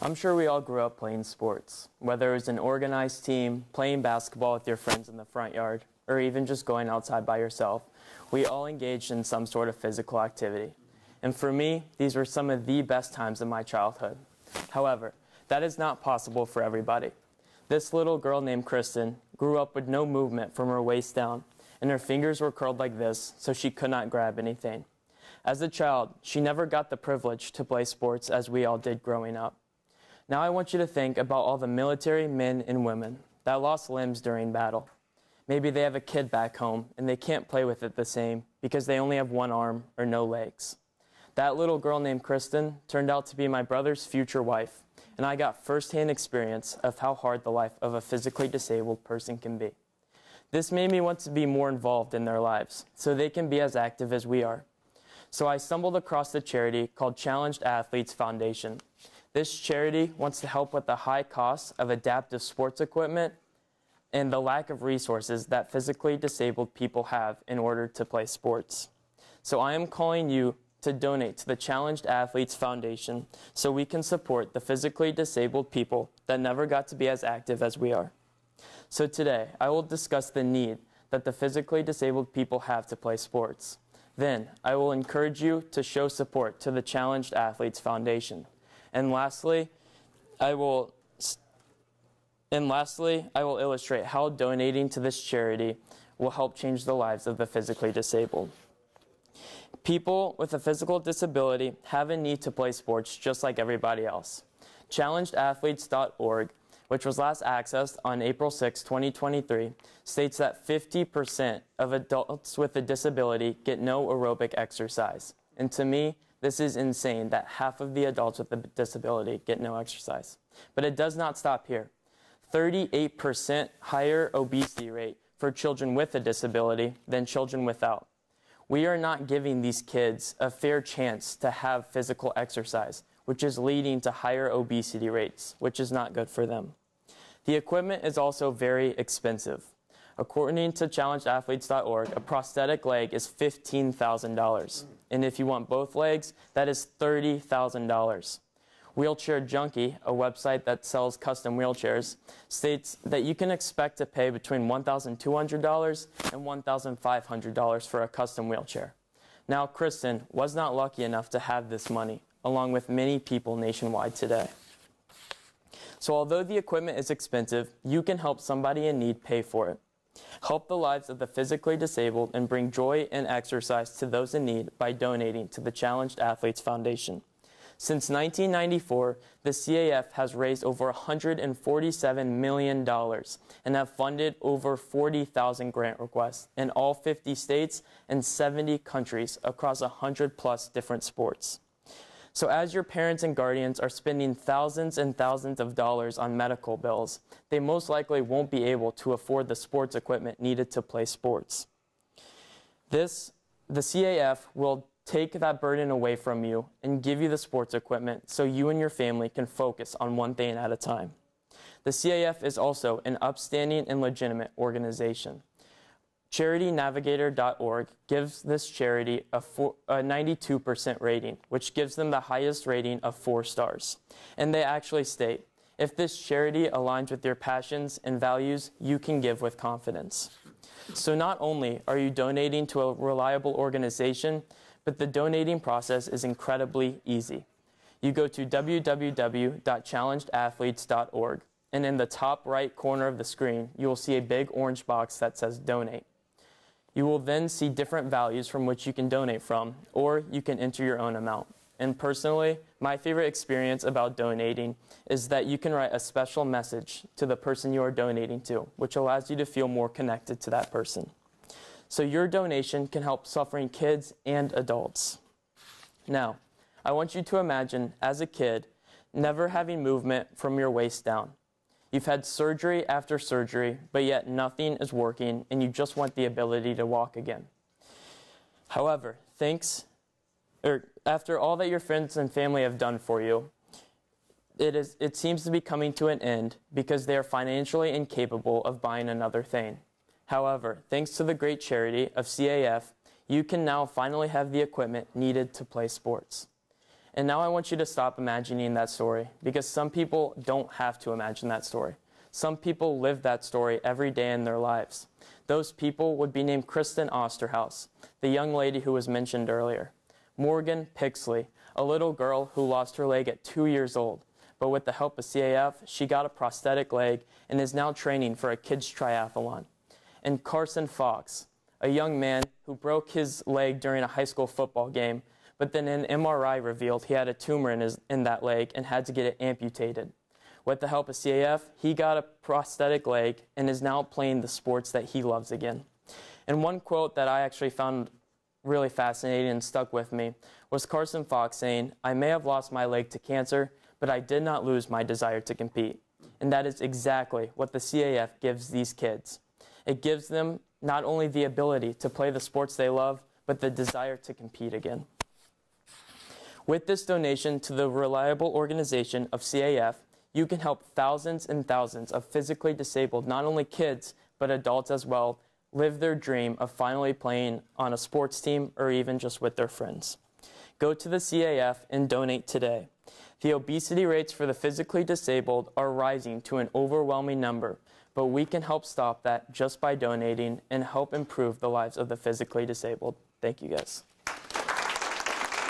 I'm sure we all grew up playing sports, whether it was an organized team, playing basketball with your friends in the front yard, or even just going outside by yourself. We all engaged in some sort of physical activity. And for me, these were some of the best times of my childhood. However, that is not possible for everybody. This little girl named Kristen grew up with no movement from her waist down, and her fingers were curled like this, so she could not grab anything. As a child, she never got the privilege to play sports as we all did growing up. Now I want you to think about all the military men and women that lost limbs during battle. Maybe they have a kid back home and they can't play with it the same because they only have one arm or no legs. That little girl named Kristen turned out to be my brother's future wife, and I got firsthand experience of how hard the life of a physically disabled person can be. This made me want to be more involved in their lives so they can be as active as we are. So I stumbled across a charity called Challenged Athletes Foundation. This charity wants to help with the high costs of adaptive sports equipment and the lack of resources that physically disabled people have in order to play sports. So I am calling you to donate to the Challenged Athletes Foundation so we can support the physically disabled people that never got to be as active as we are. So today, I will discuss the need that the physically disabled people have to play sports. Then, I will encourage you to show support to the Challenged Athletes Foundation. And lastly, I will and lastly, I will illustrate how donating to this charity will help change the lives of the physically disabled. People with a physical disability have a need to play sports just like everybody else. ChallengedAthletes.org, which was last accessed on April 6, 2023, states that 50% of adults with a disability get no aerobic exercise. And to me, this is insane that half of the adults with a disability get no exercise. But it does not stop here. 38% higher obesity rate for children with a disability than children without we are not giving these kids a fair chance to have physical exercise, which is leading to higher obesity rates, which is not good for them. The equipment is also very expensive. According to challengedathletes.org, a prosthetic leg is $15,000. And if you want both legs, that is $30,000. Wheelchair Junkie, a website that sells custom wheelchairs, states that you can expect to pay between $1,200 and $1,500 for a custom wheelchair. Now, Kristen was not lucky enough to have this money, along with many people nationwide today. So, although the equipment is expensive, you can help somebody in need pay for it. Help the lives of the physically disabled and bring joy and exercise to those in need by donating to the Challenged Athletes Foundation. Since 1994, the CAF has raised over $147 million and have funded over 40,000 grant requests in all 50 states and 70 countries across 100 plus different sports. So as your parents and guardians are spending thousands and thousands of dollars on medical bills, they most likely won't be able to afford the sports equipment needed to play sports. This, the CAF will take that burden away from you and give you the sports equipment so you and your family can focus on one thing at a time. The CAF is also an upstanding and legitimate organization. CharityNavigator.org gives this charity a, a 92% rating, which gives them the highest rating of four stars. And they actually state, if this charity aligns with your passions and values, you can give with confidence. So not only are you donating to a reliable organization, but the donating process is incredibly easy. You go to www.challengedathletes.org, and in the top right corner of the screen, you will see a big orange box that says Donate. You will then see different values from which you can donate from, or you can enter your own amount. And personally, my favorite experience about donating is that you can write a special message to the person you are donating to, which allows you to feel more connected to that person so your donation can help suffering kids and adults. Now, I want you to imagine as a kid never having movement from your waist down. You've had surgery after surgery, but yet nothing is working and you just want the ability to walk again. However, thanks or after all that your friends and family have done for you, it, is, it seems to be coming to an end because they are financially incapable of buying another thing. However, thanks to the great charity of CAF, you can now finally have the equipment needed to play sports. And now I want you to stop imagining that story because some people don't have to imagine that story. Some people live that story every day in their lives. Those people would be named Kristen Osterhaus, the young lady who was mentioned earlier, Morgan Pixley, a little girl who lost her leg at two years old, but with the help of CAF, she got a prosthetic leg and is now training for a kids triathlon. And Carson Fox, a young man who broke his leg during a high school football game, but then an MRI revealed he had a tumor in, his, in that leg and had to get it amputated. With the help of CAF, he got a prosthetic leg and is now playing the sports that he loves again. And one quote that I actually found really fascinating and stuck with me was Carson Fox saying, I may have lost my leg to cancer, but I did not lose my desire to compete. And that is exactly what the CAF gives these kids. It gives them not only the ability to play the sports they love, but the desire to compete again. With this donation to the reliable organization of CAF, you can help thousands and thousands of physically disabled, not only kids, but adults as well, live their dream of finally playing on a sports team or even just with their friends. Go to the CAF and donate today. The obesity rates for the physically disabled are rising to an overwhelming number, but we can help stop that just by donating and help improve the lives of the physically disabled. Thank you guys.